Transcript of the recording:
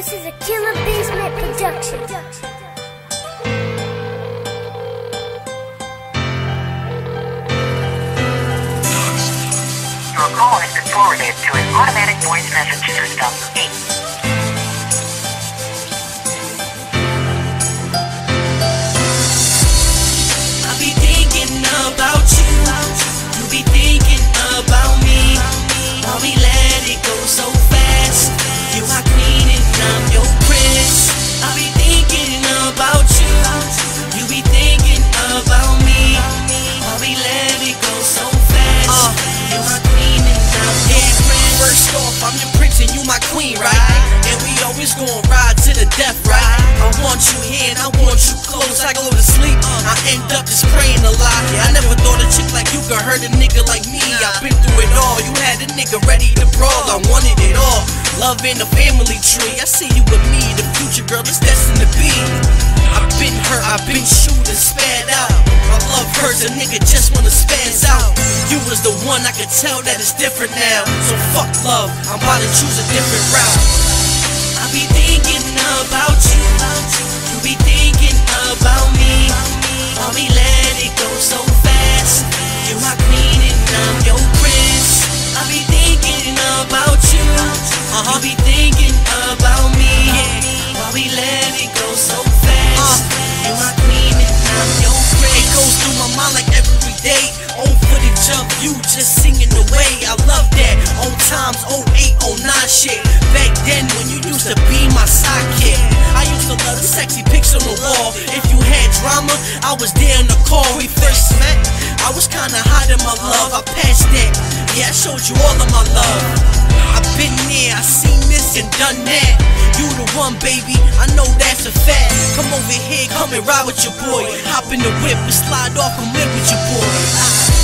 This is a Killabasement production. Your call has been forwarded to an automatic voice message system. 8. Always ride to the death, right? I want you here and I want you close. I go to sleep, I end up just praying a lot. I never thought a chick like you could hurt a nigga like me. I've been through it all. You had a nigga ready to brawl. I wanted it all. Love in the family tree. I see you with me, the future girl is destined to be. I've been hurt, I've been shooting, spat out. My love hurts, a nigga just wanna spaz out. You was the one I could tell that it's different now. So fuck love, I'm about to choose a different route. Be thinking about you. You be thinking about me. Why we let it go so fast? You my queen and I'm your prince. I be thinking about you. You be thinking about me. Why we let it go so fast? Uh. You my queen and I'm your prince. It goes through my mind like every day. On footage of you just singing away. I love that. On times 08, 09 shit. Back then when you used to be my sidekick. I used to love the sexy pics on the wall. If you had drama, I was there in the car we first met. I was kinda hot in my love. I passed that. Yeah, I showed you all of my love. I've been there, I seen this and done that. You the one, baby, I know that's a fact. Come over here, come and ride with your boy. Hop in the whip and slide off and live with your boy. I